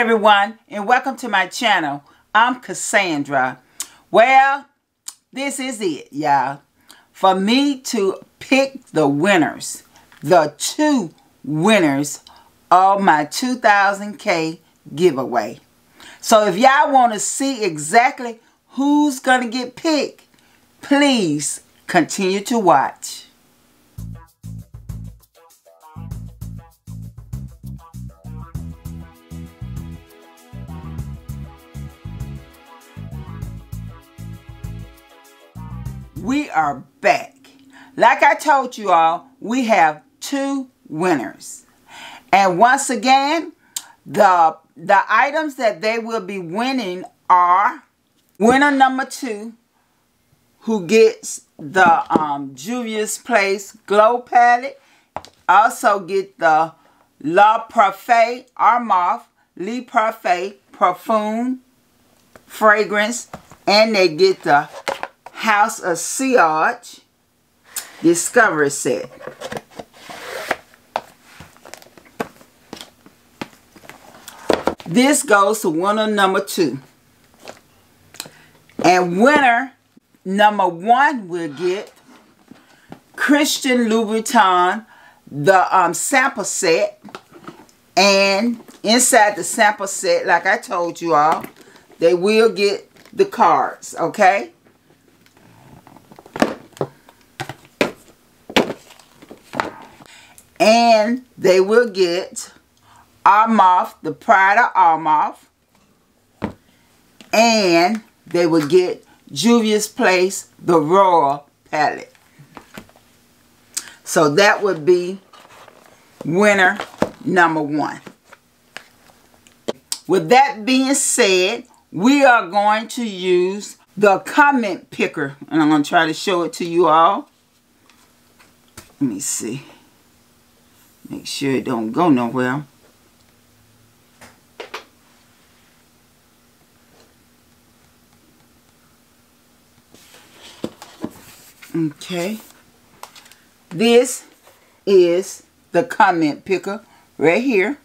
everyone and welcome to my channel. I'm Cassandra. Well, this is it, y'all. For me to pick the winners, the two winners of my 2000K giveaway. So if y'all want to see exactly who's going to get picked, please continue to watch. We are back. Like I told you all, we have two winners. And once again, the the items that they will be winning are winner number two, who gets the um, Juvia's Place Glow Palette. Also get the La Parfait Armaf Le Parfait Perfume Fragrance. And they get the House of Sillage Discovery Set. This goes to winner number two. And winner number one will get Christian Louboutin, the um, sample set. And inside the sample set, like I told you all, they will get the cards, okay? And they will get Armaf, the Pride of Armaf. And they will get Juvia's Place, the Royal Palette. So that would be winner number one. With that being said, we are going to use the comment picker. And I'm going to try to show it to you all. Let me see. Make sure it don't go nowhere. Okay. This is the comment picker right here.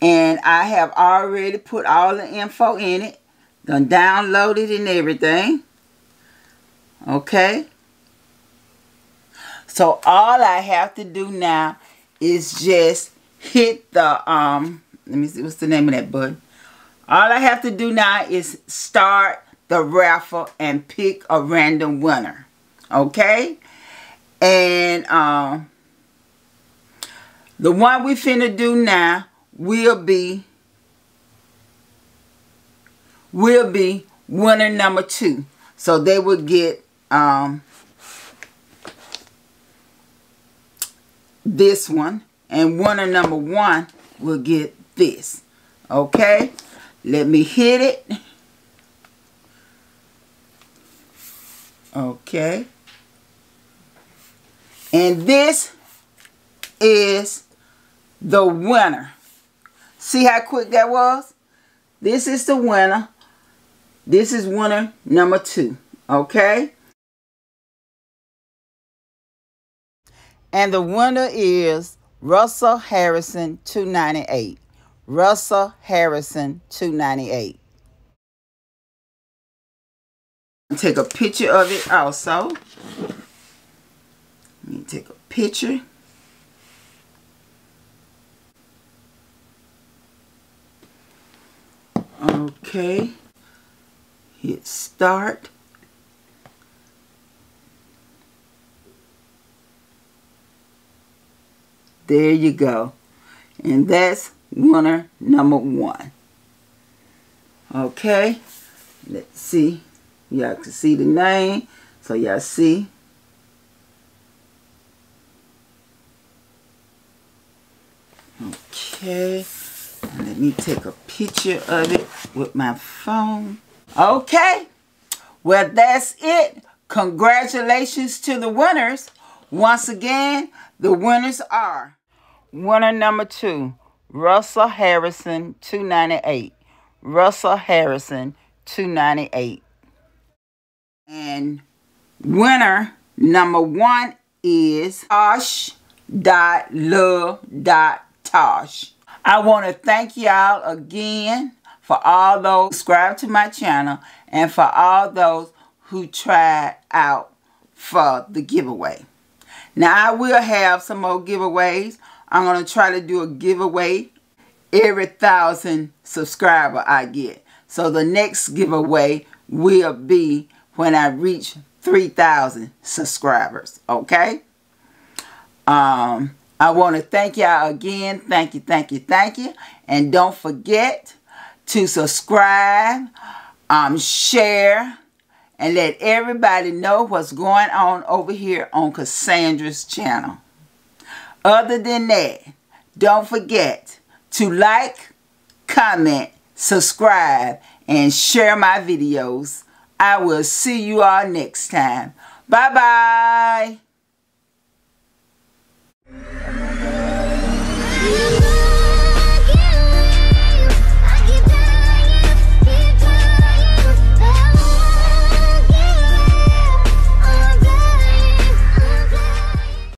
And I have already put all the info in it. Done downloaded and everything. Okay. So all I have to do now is just hit the, um, let me see, what's the name of that button? All I have to do now is start the raffle and pick a random winner. Okay? And um, the one we finna do now will be will be winner number two. So they will get um, this one and winner number one will get this. Okay? Let me hit it. Okay? And this is the winner. See how quick that was? This is the winner. This is winner number two. Okay And the winner is Russell Harrison 298. Russell Harrison 298. Take a picture of it also. Let me take a picture. Okay. Hit start. There you go. And that's winner number one. Okay. Let's see. Y'all can see the name. So y'all see. Okay. Let me take a picture of it with my phone. Okay. Well, that's it. Congratulations to the winners. Once again, the winners are winner number two, Russell Harrison, 298. Russell Harrison, 298. And winner number one is Tosh dot love dot Tosh. I want to thank y'all again for all those subscribe to my channel and for all those who tried out for the giveaway. Now I will have some more giveaways. I'm going to try to do a giveaway every thousand subscriber I get. So the next giveaway will be when I reach 3,000 subscribers. Okay? Um, I want to thank y'all again. Thank you, thank you, thank you. And don't forget to subscribe, um, share, and let everybody know what's going on over here on Cassandra's channel. Other than that, don't forget to like, comment, subscribe, and share my videos. I will see you all next time. Bye-bye.